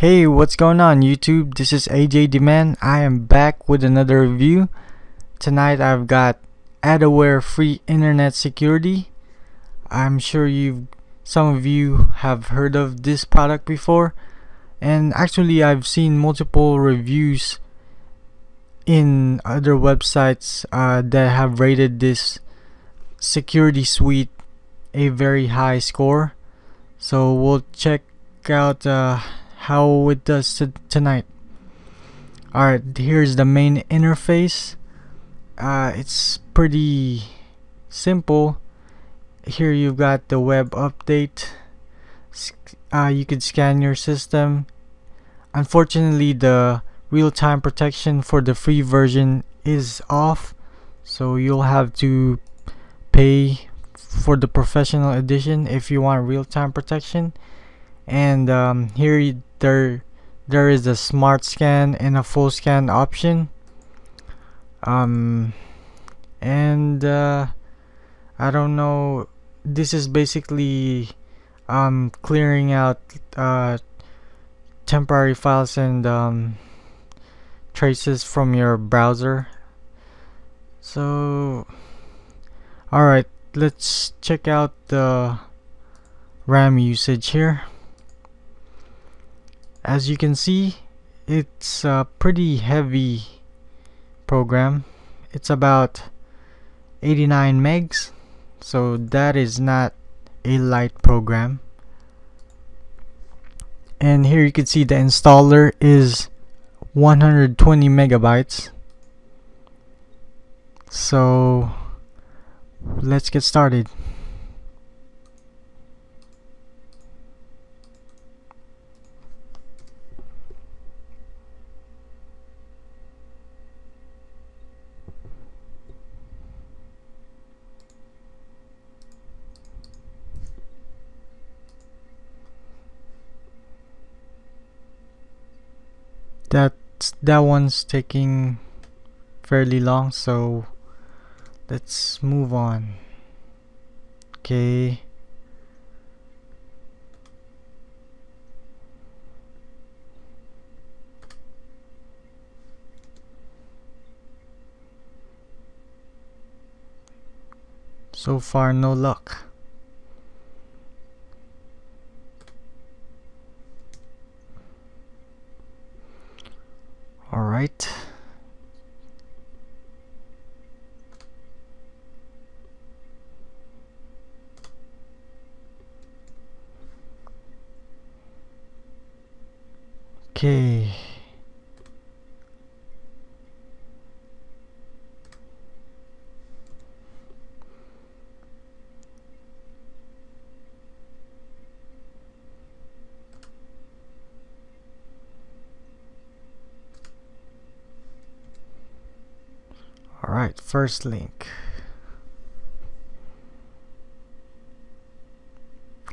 Hey, what's going on YouTube? This is AJ Demand. I am back with another review. Tonight I've got Ad-Aware Free Internet Security. I'm sure you some of you have heard of this product before and actually I've seen multiple reviews in other websites uh, that have rated this security suite a very high score so we'll check out uh, how it does tonight. Alright here's the main interface. Uh, it's pretty simple. Here you've got the web update. Uh, you could scan your system. Unfortunately the real-time protection for the free version is off so you'll have to pay for the professional edition if you want real-time protection. And um, here there there is a smart scan and a full scan option. Um, and uh, I don't know this is basically um, clearing out uh, temporary files and um, traces from your browser. So alright let's check out the RAM usage here as you can see it's a pretty heavy program. It's about 89 megs so that is not a light program. And here you can see the installer is 120 megabytes. So let's get started that that one's taking fairly long so let's move on. Okay. So far no luck right? Okay Alright, first link.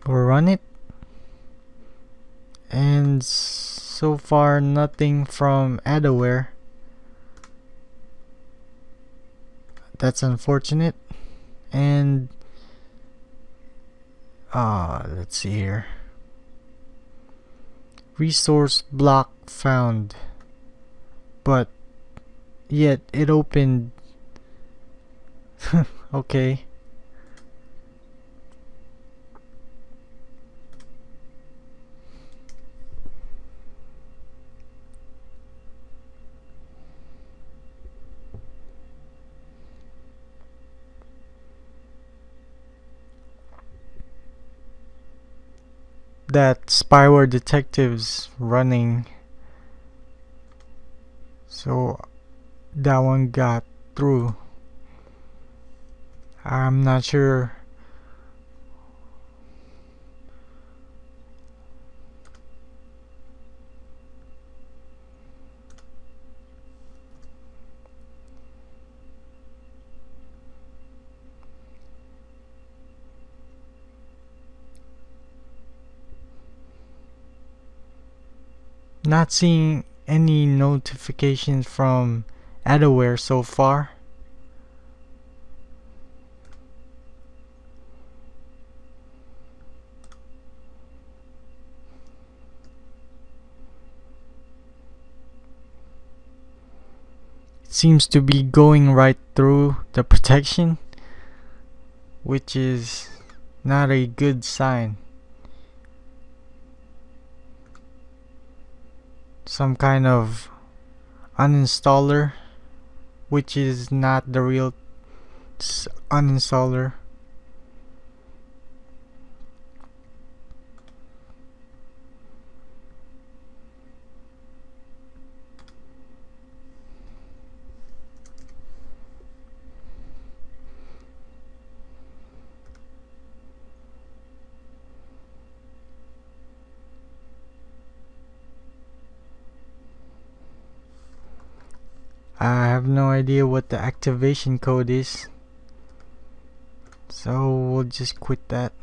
We'll run it. And so far nothing from Ad-Aware. That's unfortunate. And uh, let's see here. Resource block found. But yet it opened okay. that spyware detectives running so that one got through I'm not sure. Not seeing any notifications from Ad-Aware so far seems to be going right through the protection which is not a good sign. Some kind of uninstaller which is not the real uninstaller I have no idea what the activation code is. So we'll just quit that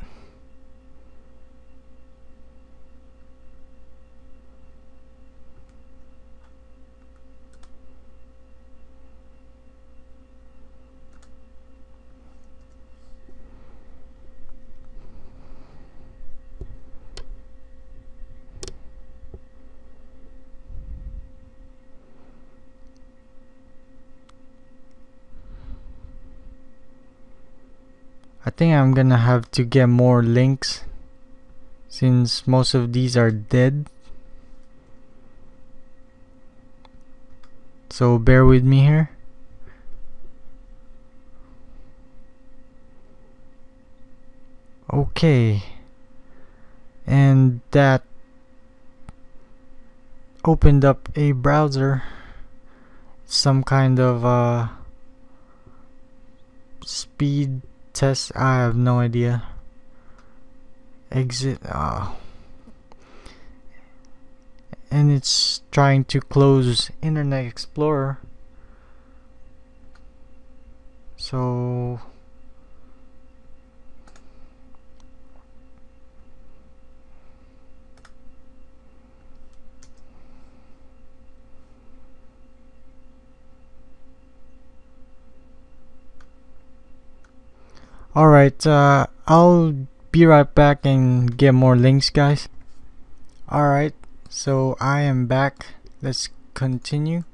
think I'm gonna have to get more links since most of these are dead. So bear with me here. Okay. And that opened up a browser. Some kind of uh, speed test? I have no idea. Exit oh. and it's trying to close Internet Explorer. So Alright, uh, I'll be right back and get more links guys. Alright, so I am back. Let's continue.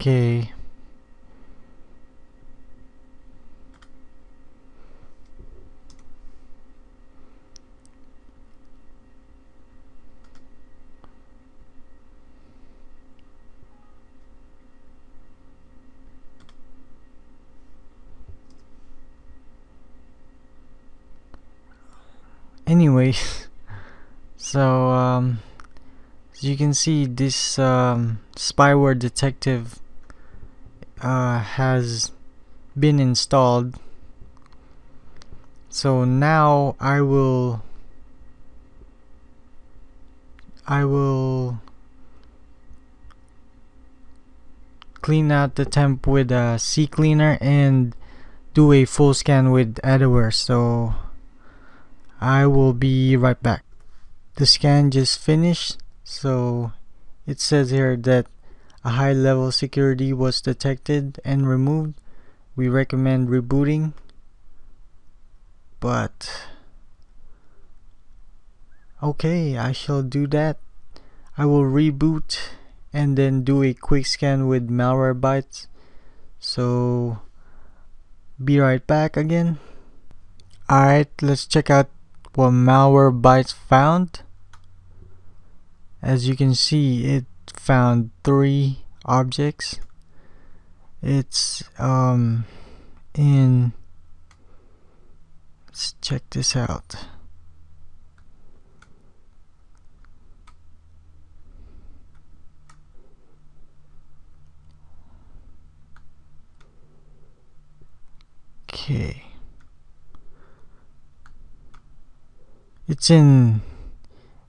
Okay. Anyways, so um, as you can see, this um, spyware detective uh, has been installed. So now I will I will clean out the temp with a CCleaner and do a full scan with Ad-Aware so I will be right back. The scan just finished so it says here that a high level security was detected and removed. We recommend rebooting. But okay, I shall do that. I will reboot and then do a quick scan with Malwarebytes. So be right back again. Alright, let's check out what Malwarebytes found. As you can see, it found three objects. It's um in let's check this out. Okay. It's in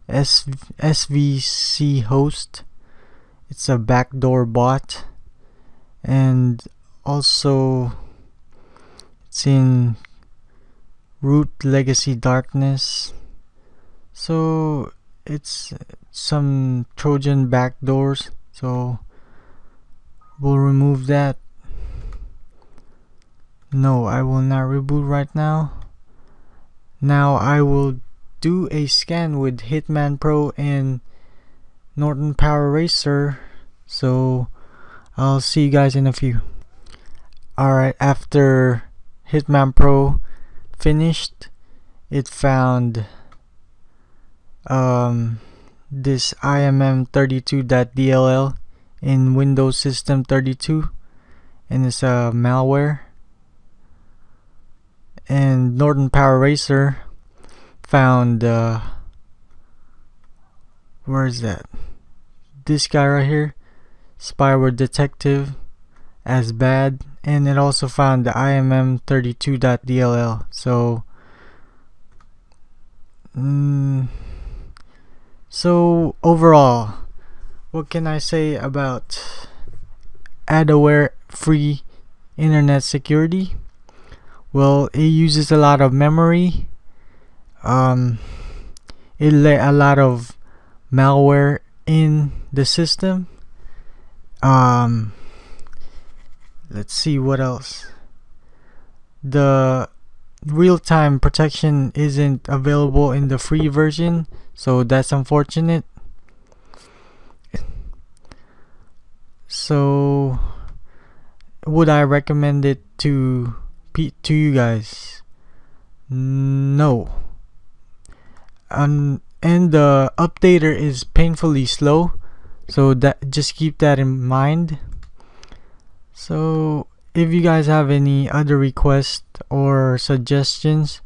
S SVC host it's a backdoor bot. And also it's in root legacy darkness. So it's some trojan backdoors. So we'll remove that. No I will not reboot right now. Now I will do a scan with Hitman Pro and Norton Power Eraser. So I'll see you guys in a few. Alright after Hitman Pro finished it found um, this IMM32.dll in Windows System 32 and it's a malware. And Norton Power Eraser found uh, where is that? This guy right here spyware detective as bad and it also found the IMM32.dll so mm, so overall what can I say about Ad-Aware free internet security? Well it uses a lot of memory um, it let a lot of malware in the system. Um, let's see what else. The real-time protection isn't available in the free version so that's unfortunate. So would I recommend it to to you guys? No. Um, and the updater is painfully slow so that just keep that in mind. So if you guys have any other requests or suggestions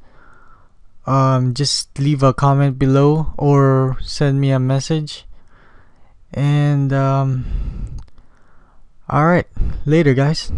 um, just leave a comment below or send me a message. And um, alright later guys